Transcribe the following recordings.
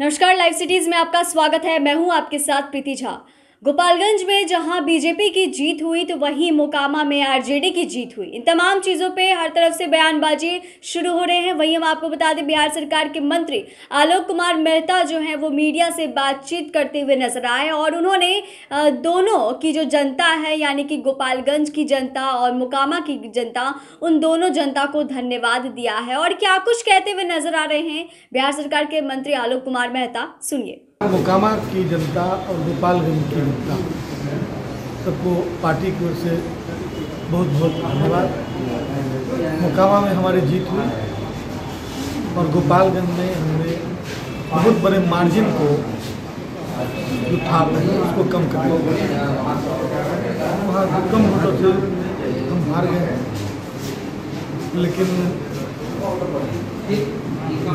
नमस्कार live cities में आपका स्वागत है। मैं हूँ आपके साथ प्रीति झा। गोपालगंज में जहाँ बीजेपी की जीत हुई तो वहीं मोकामा में आरजेडी की जीत हुई। इन तमाम चीज़ों पे हर तरफ़ से बयानबाजी शुरू हो रहे हैं। वहीं हम आपको बता दें, बिहार सरकार के मंत्री आलोक कुमार मेहता जो हैं, वो मीडिया से बातचीत करते हुए नज़र आए और उन्होंने दोनों की जो जनता है, यानी कि गोपालगंज की जनता और मोकामा की जनता, उन दोनों जनता को धन्यवाद दिया है। और क्या कुछ कहते हुए नज़र आ रहे हैं? बिहार सरकार के मंत्री आलोक कुमार मेहता, सुनिए। मोकामा की जनता और गोपालगंज की जनता। सबको पार्टी की ओर से बहुत बहुत धन्यवाद। मोकामा में हमारी जीत हुई और गोपालगंज में हमने बहुत बड़े मार्जिन को जो था उसको कम कर वहाँ कम वोटों से हम हार गए। लेकिन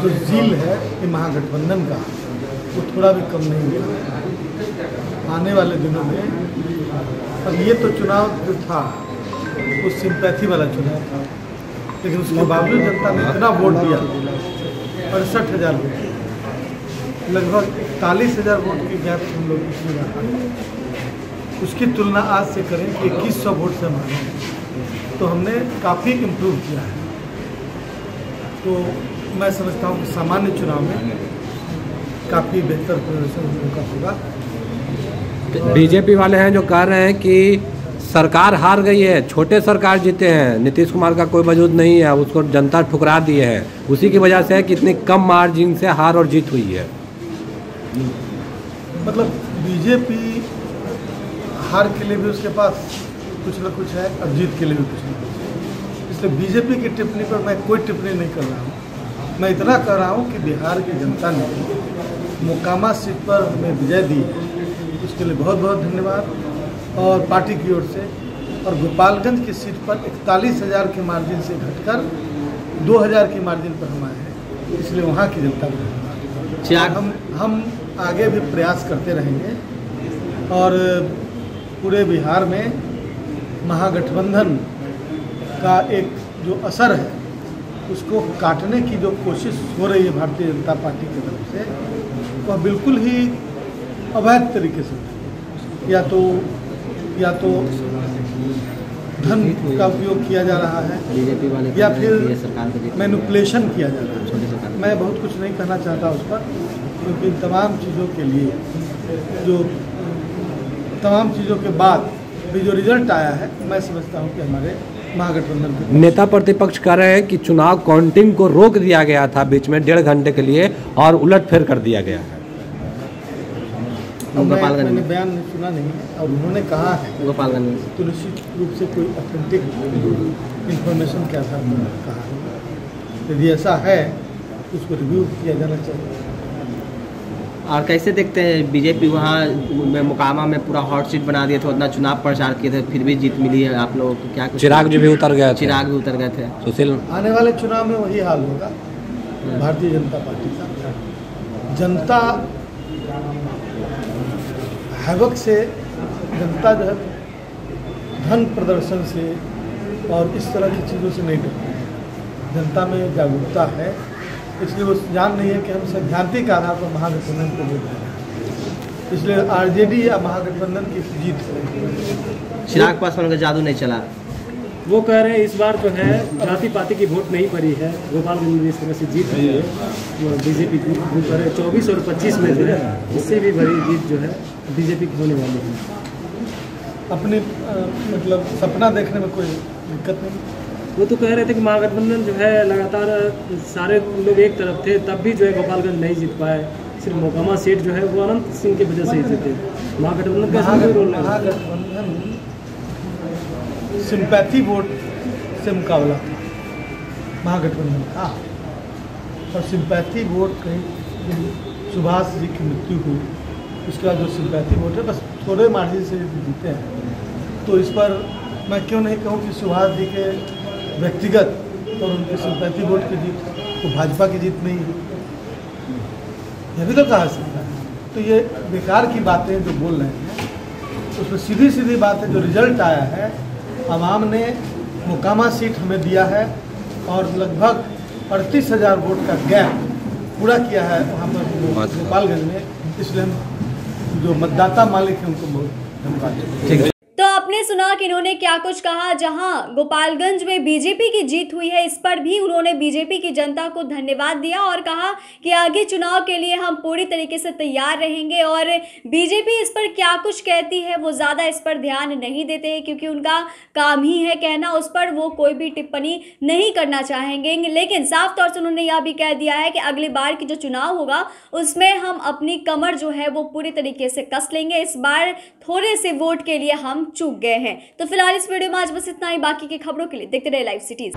जो झील है, ये महागठबंधन का वो थोड़ा भी कम नहीं हुआ आने वाले दिनों में और ये तो चुनाव जो था, वो सिंपैथी वाला चुनाव था। लेकिन उसके बावजूद जनता ने इतना वोट दिया अड़सठ हज़ार वोट। लगभग इकतालीस हज़ार वोट की गैप हम लोग पिछली बार उसकी तुलना आज से करें कि इक्कीस सौ वोट से हम हारे तो हमने काफ़ी इम्प्रूव किया है। तो मैं समझता हूँ कि सामान्य चुनाव में काफ़ी बेहतर प्रदर्शन हम लोग का होगा बीजेपी वाले हैं जो कह रहे हैं कि सरकार हार गई है छोटे सरकार जीते हैं नीतीश कुमार का कोई वजूद नहीं है उसको जनता ठुकरा दिए है। उसी की वजह से है कि इतनी कम मार्जिन से हार और जीत हुई है। मतलब बीजेपी हार के लिए भी उसके पास कुछ ना कुछ है और जीत के लिए भी कुछ ना कुछ इसलिए बीजेपी की टिप्पणी पर मैं कोई टिप्पणी नहीं कर रहा हूँ। मैं इतना कह रहा हूँ कि बिहार की जनता ने मोकामा सीट पर हमें विजय दी। है उसके लिए बहुत बहुत धन्यवाद। और पार्टी की ओर से और गोपालगंज की सीट पर इकतालीस हज़ार के मार्जिन से घटकर दो हज़ार की मार्जिन पर हम आए हैं। इसलिए वहाँ की जनता को हम हम आगे भी प्रयास करते रहेंगे। और पूरे बिहार में महागठबंधन का एक जो असर है उसको काटने की जो कोशिश हो रही है भारतीय जनता पार्टी की तरफ़ से वह बिल्कुल ही अवैध तरीके से। या तो या तो धन का उपयोग किया जा रहा है या फिर मैनुपुलेशन किया जा रहा है। मैं बहुत कुछ नहीं कहना चाहता उस पर क्योंकि इन तमाम चीज़ों के लिए जो तमाम चीज़ों के बाद भी जो रिज़ल्ट आया है मैं समझता हूँ कि हमारे महागठबंधन नेता प्रतिपक्ष कह रहे हैं कि चुनाव काउंटिंग को रोक दिया गया था बीच में डेढ़ घंटे के लिए और उलट फेर कर दिया गया है। गोपालगंज में। बयान नहीं सुना नहीं है और उन्होंने कहा है गोपालगंज में। तो निश्चित रूप से कोई ऑथेंटिक इंफॉर्मेशन के आधार पर कहा यदि ऐसा है उसको रिव्यू किया जाना चाहिए। और कैसे देखते हैं बीजेपी वहाँ में मुकामा में पूरा हॉट सीट बना दिए थे उतना चुनाव प्रचार किए थे फिर भी जीत मिली है आप लोगों को? क्या कुछ चिराग जी भी उतर गए चिराग भी उतर गए थे। सुशील? आने वाले चुनाव में वही हाल होगा। भारतीय जनता पार्टी का। जनता हैवक से जनता जो है धन प्रदर्शन से और इस तरह की चीज़ों से नहीं डरती। जनता में जागरूकता है। इसलिए वो जान नहीं है कि हम सैद्धांतिक आधार पर महागठबंधन को वोट दें इसलिए आरजेडी या महागठबंधन की जीत चिराग पासवान का जादू नहीं चला। वो कह रहे हैं इस बार जो है जाति पाति की वोट नहीं पड़ी है। गोपालगंज में इस तरह से जीत हुई है। वो बीजेपी की कह रहे चौबीस और पच्चीस में जो है इससे भी बड़ी जीत जो है बीजेपी की होने वाली है। अपने मतलब सपना देखने में कोई दिक्कत नहीं? वो तो कह रहे थे कि महागठबंधन जो है लगातार सारे लोग एक तरफ़ थे, तब भी जो है गोपालगंज नहीं जीत पाए। सिर्फ़ मोकामा सीट जो है वो अनंत सिंह की वजह से ही जीते। महागठबंधन का महागठबंधन सिंपैथी वोट से मुकाबला। महागठबंधन का। और सिंपैथी वोट कहीं सुभाष जी की मृत्यु हुई, उसके बाद जो सिंपैथी वोट है, बस थोड़े मार्जिन से जीते हैं। तो इस पर मैं क्यों नहीं कहूँ कि सुभाष जी के व्यक्तिगत और उनके सिंपैथी वोट की जीत वो भाजपा की जीत नहीं है यह भी तो कहा सकता है। तो ये बेकार की बातें जो बोल रहे हैं उसमें सीधी सीधी बात है जो रिज़ल्ट आया है आवाम ने मुकामा सीट हमें दिया है और लगभग अड़तीस हज़ार वोट का गैप पूरा किया है वहाँ पर। गोपालगंज में इसलिए हम जो मतदाता मालिक हैं उनको बहुत धन्यवाद। है। तो आपने सुना कि इन्होंने क्या कुछ कहा? जहाँ गोपालगंज में बीजेपी की जीत हुई है, इस पर भी उन्होंने बीजेपी की जनता को धन्यवाद दिया और कहा कि आगे चुनाव के लिए हम पूरी तरीके से तैयार रहेंगे और बीजेपी इस पर क्या कुछ कहती है वो ज़्यादा इस पर ध्यान नहीं देते हैं, क्योंकि उनका काम ही है कहना, उस पर वो कोई भी टिप्पणी नहीं करना चाहेंगे। लेकिन साफ़ तौर से उन्होंने यह भी कह दिया है कि अगली बार की जो चुनाव होगा, उसमें हम अपनी कमर जो है वो पूरी तरीके से कस लेंगे। इस बार थोड़े से वोट के लिए हम चूक गए हैं। तो फ़िलहाल इस वीडियो में आज बस इतना ही। बाकी की खबरों के लिए देखते रहे लाइव सिटीज़